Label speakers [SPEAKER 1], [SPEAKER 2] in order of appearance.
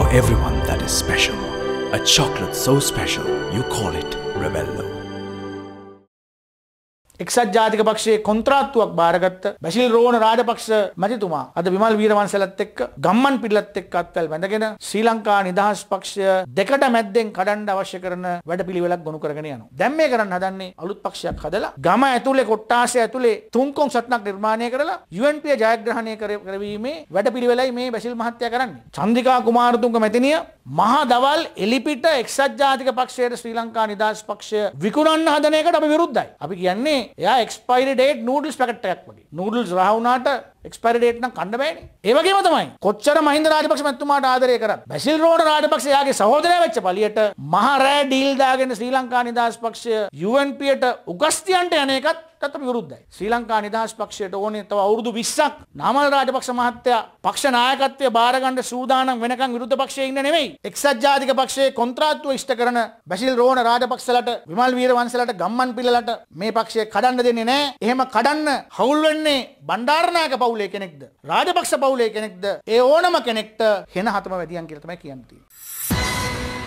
[SPEAKER 1] for everyone that is special. A chocolate so special, you call it Rebello.
[SPEAKER 2] එක්සත් ජාතික පක්ෂයේ කොන්ත්‍රාත්තුවක් භාරගත්ත බැසිල් රෝණ රාජපක්ෂ මැතිතුමා අද විමල් වීරවංශලත් එක්ක ගම්මන් පිල්ලත් එක්ක අත්වැල් බැඳගෙන ශ්‍රී ලංකා නිදහස් පක්ෂය දෙකට මැද්දෙන් කඩන්න අවශ්‍ය කරන වැඩපිළිවෙලක් ගොනු කරගෙන යනවා. දැන් මේ කරන්න හදන්නේ අලුත් පක්ෂයක් හදලා ගම ඇතුලේ කොට්ටාසය ඇතුලේ තුන්කොන් සත්නක් නිර්මාණය කරලා UNP ජයග්‍රහණය කරවීමේ වැඩපිළිවෙලයි මේ බැසිල් මහත්තයා කරන්නේ. චන්දිකා කුමාරතුංග මැතිනිය මහා දවල් එලිපිට එක්සත් ජාතික පක්ෂයට ශ්‍රී ලංකා නිදහස් පක්ෂය විකුණන්න හදන එකට අපි විරුද්ධයි. අපි කියන්නේ එයා එක්ස්පයිරි ඩේට් නූඩල්ස් පැකට් එකක් වගේ. නූඩල්ස් රහ වුණාට එක්ස්පයිරි ඩේට් නම් කන්න බෑනේ. ඒ වගේම තමයි කොච්චර මහින්ද රාජපක්ෂ මැතිතුමාට ආදරය කරත් බැසිල් රෝඩ රාජපක්ෂ එයාගේ සහෝදරයා වෙච්ච පළියට මහ රෑ ඩීල් දාගෙන ශ්‍රී ලංකා නිදහස් පක්ෂය UNPට උගස්තියන්ට යන එකත් තත් විරුද්ධයි. ශ්‍රී ලංකා නිදහස් පක්ෂයට ඕනේ තව අවුරුදු 20ක් නාමල් රාජපක්ෂ මහත්තයා පක්ෂ නායකත්වය බාරගන්න සූදානම් වෙනකන් විරුද්ධ පක්ෂයේ ඉන්න නෙමෙයි. එක්සත් ජාතික පක්ෂයේ කොන්ත්‍රාත්තුව ඉෂ්ට කරන බැසිල් රෝණ රාජපක්ෂලට විමල් වීරවංශලට ගම්මන් පිල්ලලට මේ පක්ෂය කඩන්න දෙන්නේ නැහැ. එහෙම කඩන්න හවුල් වෙන්නේ බණ්ඩාරනායක පවුලේ කෙනෙක්ද? රාජපක්ෂ පවුලේ කෙනෙක්ද? ඒ ඕනම කෙනෙක්ට හෙන හතම වැඩියන් කියලා තමයි කියන්න තියෙන්නේ.